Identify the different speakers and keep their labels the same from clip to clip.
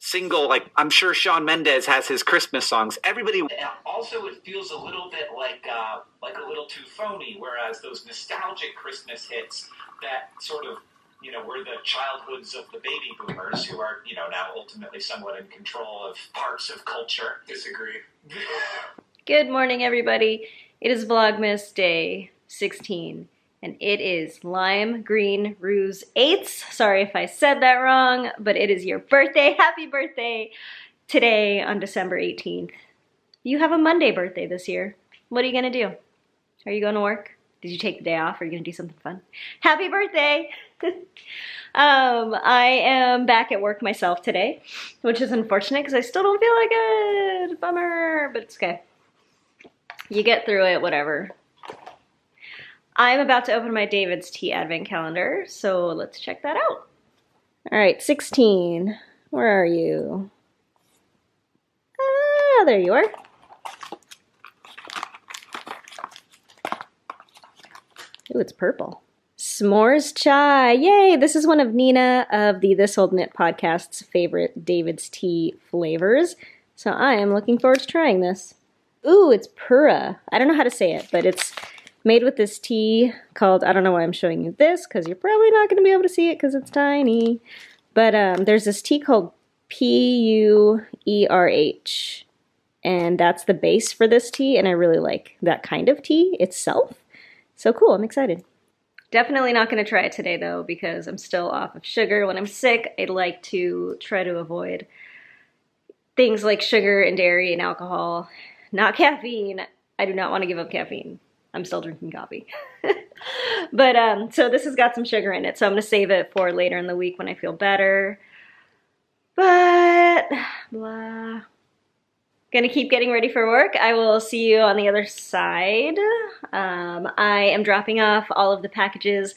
Speaker 1: single like I'm sure Shawn Mendes has his Christmas songs. Everybody
Speaker 2: And also, it feels a little bit like uh, like a little too phony. Whereas those nostalgic Christmas hits that sort of you know were the childhoods of the baby boomers who are you know now ultimately somewhat in control of parts of culture.
Speaker 3: Disagree.
Speaker 4: Good morning, everybody. It is Vlogmas Day 16, and it is Lime Green Ruse 8th. Sorry if I said that wrong, but it is your birthday. Happy birthday today on December 18th. You have a Monday birthday this year. What are you going to do? Are you going to work? Did you take the day off? Are you going to do something fun? Happy birthday! um, I am back at work myself today, which is unfortunate because I still don't feel like it. Bummer, but it's okay. You get through it, whatever. I'm about to open my David's Tea Advent Calendar, so let's check that out. All right, 16. Where are you? Ah, there you are. Ooh, it's purple. S'mores chai. Yay! This is one of Nina of the This Old Knit podcast's favorite David's Tea flavors. So I am looking forward to trying this. Ooh, it's pura. I don't know how to say it, but it's made with this tea called, I don't know why I'm showing you this, because you're probably not going to be able to see it because it's tiny. But um, there's this tea called P-U-E-R-H. And that's the base for this tea, and I really like that kind of tea itself. So cool, I'm excited. Definitely not going to try it today though because I'm still off of sugar. When I'm sick, I like to try to avoid things like sugar and dairy and alcohol. Not caffeine. I do not want to give up caffeine. I'm still drinking coffee. but um, so this has got some sugar in it, so I'm going to save it for later in the week when I feel better. But blah. Gonna keep getting ready for work. I will see you on the other side. Um, I am dropping off all of the packages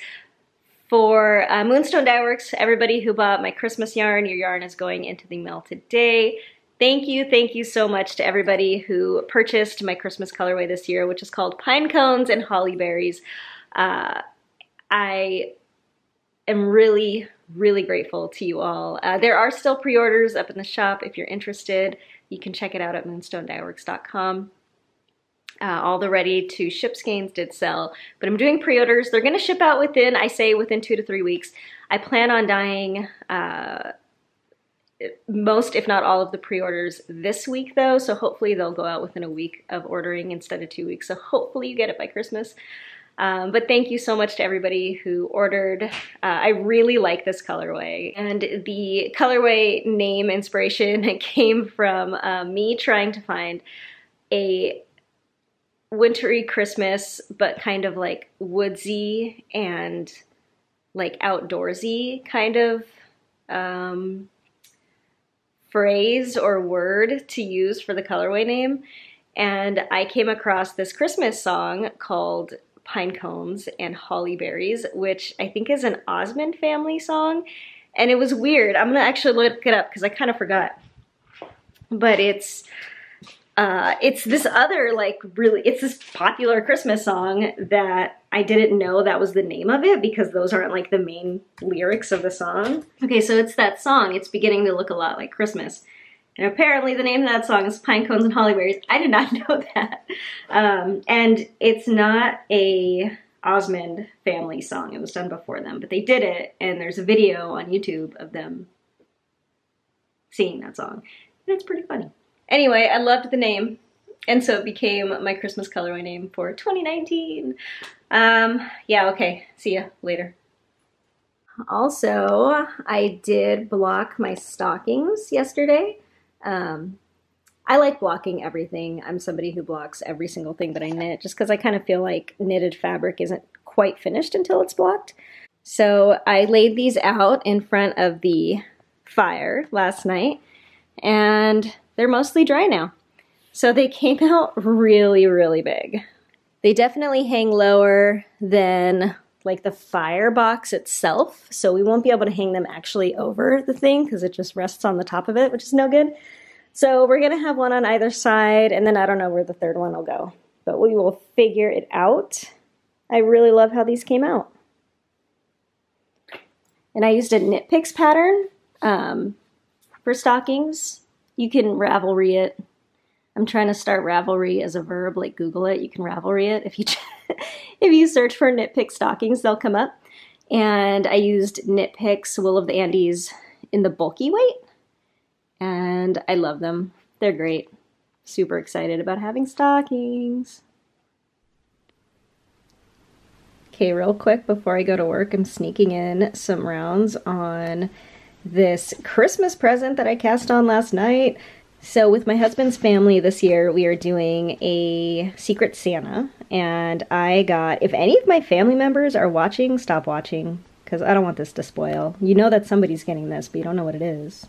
Speaker 4: for uh, Moonstone Dyeworks. Everybody who bought my Christmas yarn, your yarn is going into the mail today. Thank you, thank you so much to everybody who purchased my Christmas colorway this year, which is called Pine Cones and Holly Berries. Uh, I am really, really grateful to you all. Uh, there are still pre-orders up in the shop if you're interested. You can check it out at moonstonedyeworks.com. Uh, all the ready to ship skeins did sell, but I'm doing pre-orders. They're going to ship out within, I say, within two to three weeks. I plan on dyeing uh, most, if not all, of the pre-orders this week, though. So hopefully they'll go out within a week of ordering instead of two weeks. So hopefully you get it by Christmas. Um, but thank you so much to everybody who ordered. Uh, I really like this colorway. And the colorway name inspiration came from uh, me trying to find a wintry Christmas, but kind of like woodsy and like outdoorsy kind of um, phrase or word to use for the colorway name. And I came across this Christmas song called pine cones and holly berries, which I think is an Osmond family song. And it was weird. I'm gonna actually look it up because I kind of forgot. But it's uh, it's this other like really it's this popular Christmas song that I didn't know that was the name of it because those aren't like the main lyrics of the song. Okay, so it's that song. It's beginning to look a lot like Christmas. And apparently the name of that song is Pine Cones and Holly Berries. I did not know that. Um, and it's not a Osmond family song. It was done before them, but they did it. And there's a video on YouTube of them singing that song. And it's pretty funny. Anyway, I loved the name. And so it became my Christmas colorway name for 2019. Um, yeah, okay. See ya later. Also, I did block my stockings yesterday. Um, I like blocking everything. I'm somebody who blocks every single thing that I knit just because I kind of feel like knitted fabric isn't quite finished until it's blocked. So I laid these out in front of the fire last night and they're mostly dry now. So they came out really, really big. They definitely hang lower than like the fire box itself. So we won't be able to hang them actually over the thing because it just rests on the top of it, which is no good. So we're gonna have one on either side and then I don't know where the third one will go, but we will figure it out. I really love how these came out. And I used a Knit Picks pattern. Um, for stockings. You can Ravelry it. I'm trying to start Ravelry as a verb, like Google it. You can Ravelry it. If you if you search for Knit Pick stockings, they'll come up. And I used Knit Picks Wool of the Andes in the bulky weight, and I love them. They're great. Super excited about having stockings. Okay, real quick before I go to work, I'm sneaking in some rounds on this Christmas present that I cast on last night. So, with my husband's family this year, we are doing a Secret Santa, and I got, if any of my family members are watching, stop watching, because I don't want this to spoil. You know that somebody's getting this, but you don't know what it is.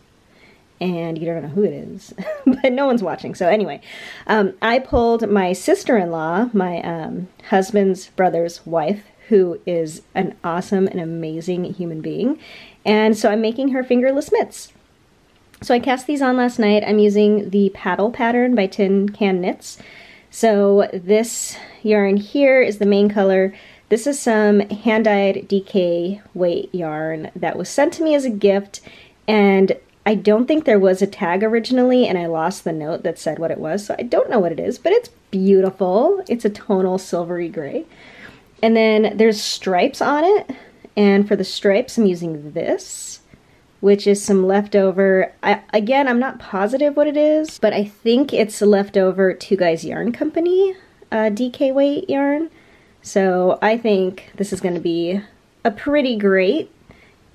Speaker 4: And you don't know who it is, but no one's watching. So, anyway, um, I pulled my sister in law, my um, husband's brother's wife, who is an awesome and amazing human being. And so I'm making her fingerless mitts. So I cast these on last night. I'm using the paddle pattern by Tin Can Knits. So this yarn here is the main color. This is some hand-dyed DK weight yarn that was sent to me as a gift and I don't think there was a tag originally and I lost the note that said what it was, so I don't know what it is, but it's beautiful. It's a tonal silvery gray. And then there's stripes on it. And for the stripes, I'm using this, which is some leftover. I, again, I'm not positive what it is, but I think it's leftover Two Guys Yarn Company uh, DK weight yarn. So I think this is going to be a pretty great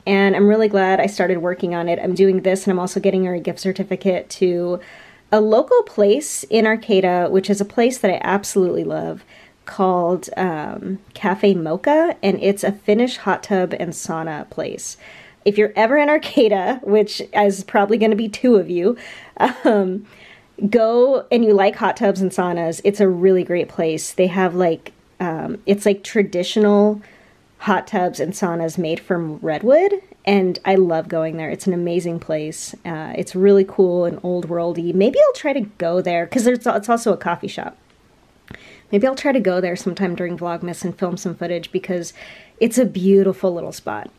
Speaker 4: and I'm really glad I started working on it. I'm doing this and I'm also getting her a gift certificate to a local place in Arcata, which is a place that I absolutely love called um, Cafe Mokka, and it's a Finnish hot tub and sauna place. If you're ever in Arcata, which is probably going to be two of you, um, go and you like hot tubs and saunas. It's a really great place. They have like um, it's like traditional hot tubs and saunas made from redwood, and I love going there. It's an amazing place. Uh, it's really cool and old worldy. Maybe I'll try to go there because it's also a coffee shop. Maybe I'll try to go there sometime during Vlogmas and film some footage because it's a beautiful little spot.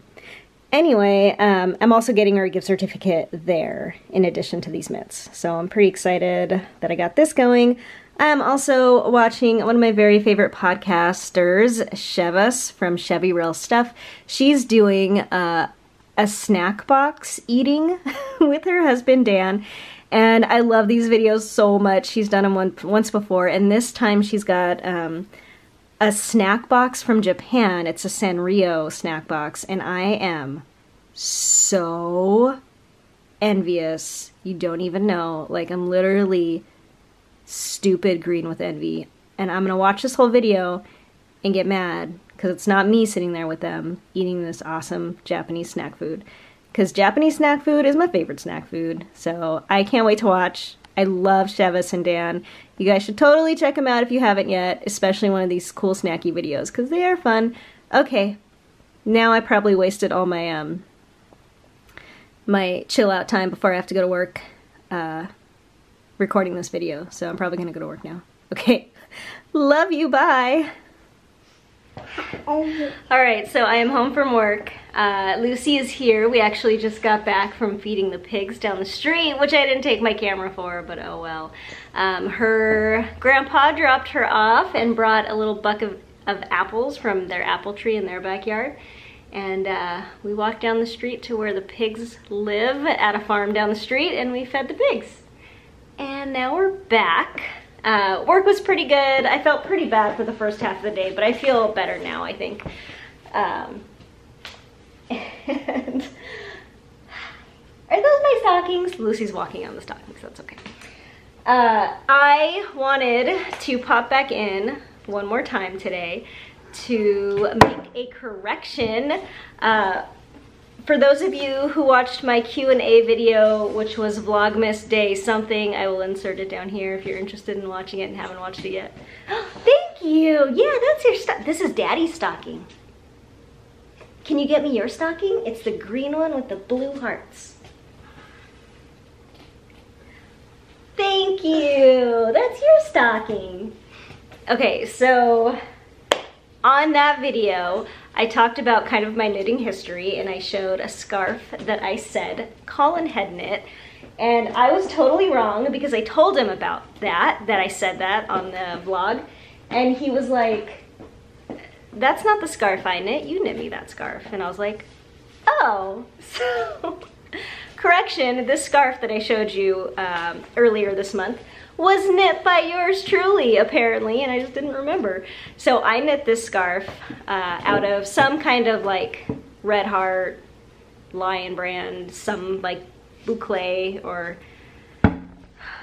Speaker 4: Anyway, um, I'm also getting our gift certificate there in addition to these mitts. So I'm pretty excited that I got this going. I'm also watching one of my very favorite podcasters, Shevas from Chevy Real Stuff. She's doing uh, a snack box eating with her husband Dan and I love these videos so much. She's done them one, once before, and this time she's got um, a snack box from Japan. It's a Sanrio snack box, and I am so envious. You don't even know. Like, I'm literally stupid green with envy. And I'm gonna watch this whole video and get mad because it's not me sitting there with them eating this awesome Japanese snack food because Japanese snack food is my favorite snack food. So I can't wait to watch. I love Shevas and Dan. You guys should totally check them out if you haven't yet, especially one of these cool snacky videos because they are fun. Okay, now I probably wasted all my um my chill out time before I have to go to work uh, recording this video. So I'm probably gonna go to work now. Okay, love you. Bye. All right, so I am home from work. Uh, Lucy is here. We actually just got back from feeding the pigs down the street, which I didn't take my camera for, but oh well. Um, her grandpa dropped her off and brought a little bucket of, of apples from their apple tree in their backyard. And uh, we walked down the street to where the pigs live at a farm down the street and we fed the pigs. And now we're back. Uh, work was pretty good. I felt pretty bad for the first half of the day, but I feel better now, I think. Um, and are those my stockings? Lucy's walking on the stockings, that's okay. Uh, I wanted to pop back in one more time today to make a correction. Uh, for those of you who watched my Q&A video, which was Vlogmas Day something, I will insert it down here if you're interested in watching it and haven't watched it yet. Thank you. Yeah, that's your stock. This is Daddy's stocking. Can you get me your stocking? It's the green one with the blue hearts. Thank you. That's your stocking. Okay, so on that video, I talked about kind of my knitting history and I showed a scarf that I said Colin had knit And I was totally wrong because I told him about that, that I said that on the vlog. And he was like, that's not the scarf I knit. You knit me that scarf. And I was like, oh. So, correction, this scarf that I showed you um, earlier this month was knit by yours truly, apparently, and I just didn't remember. So I knit this scarf uh, out of some kind of like Red Heart, Lion brand, some like boucle or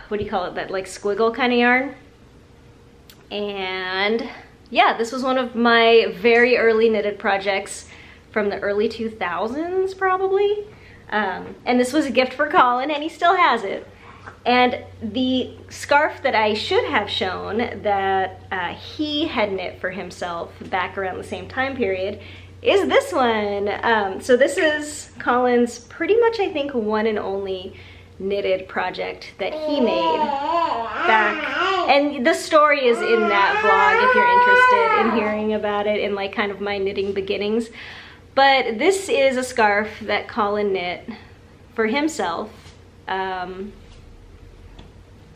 Speaker 4: what do you call it, that like squiggle kind of yarn. And yeah, this was one of my very early knitted projects from the early 2000s probably. Um, and this was a gift for Colin and he still has it. And the scarf that I should have shown that uh, he had knit for himself back around the same time period is this one. Um, so this is Colin's pretty much, I think, one and only knitted project that he made back. And the story is in that vlog if you're interested in hearing about it and like kind of my knitting beginnings. But this is a scarf that Colin knit for himself um,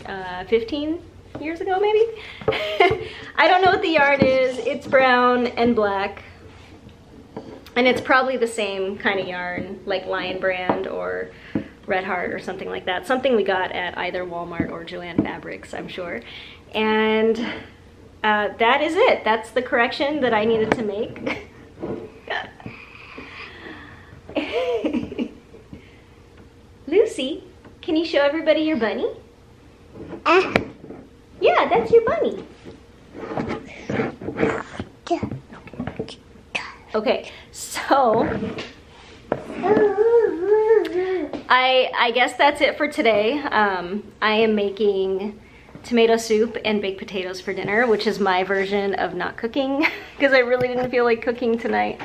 Speaker 4: uh, 15 years ago maybe. I don't know what the yarn is. It's brown and black. And it's probably the same kind of yarn like Lion Brand or Red Heart or something like that. Something we got at either Walmart or Joann Fabrics, I'm sure. And uh, that is it. That's the correction that I needed to make. Lucy, can you show everybody your bunny?
Speaker 3: Ah.
Speaker 4: Yeah, that's your bunny. Okay, so I I guess that's it for today. Um, I am making tomato soup and baked potatoes for dinner, which is my version of not cooking because I really didn't feel like cooking tonight.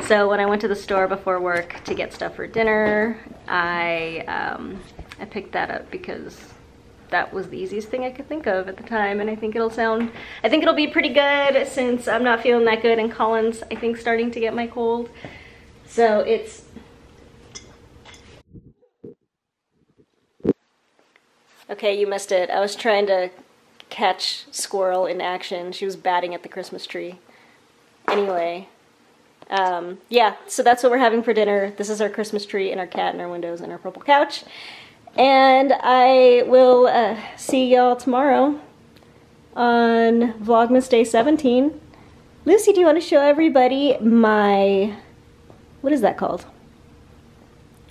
Speaker 4: So when I went to the store before work to get stuff for dinner, I um, I picked that up because that was the easiest thing I could think of at the time and I think it'll sound, I think it'll be pretty good since I'm not feeling that good and Colin's I think starting to get my cold. So it's Okay, you missed it. I was trying to catch Squirrel in action. She was batting at the Christmas tree. Anyway, um, yeah, so that's what we're having for dinner. This is our Christmas tree and our cat and our windows and our purple couch. And I will uh, see y'all tomorrow on Vlogmas Day 17. Lucy, do you want to show everybody my, what is that called?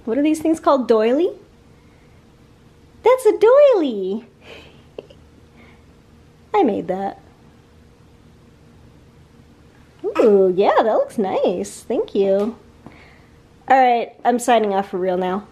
Speaker 4: What are these things called? Doily? That's a doily! I made that. Ooh, yeah, that looks nice. Thank you. All right, I'm signing off for real now.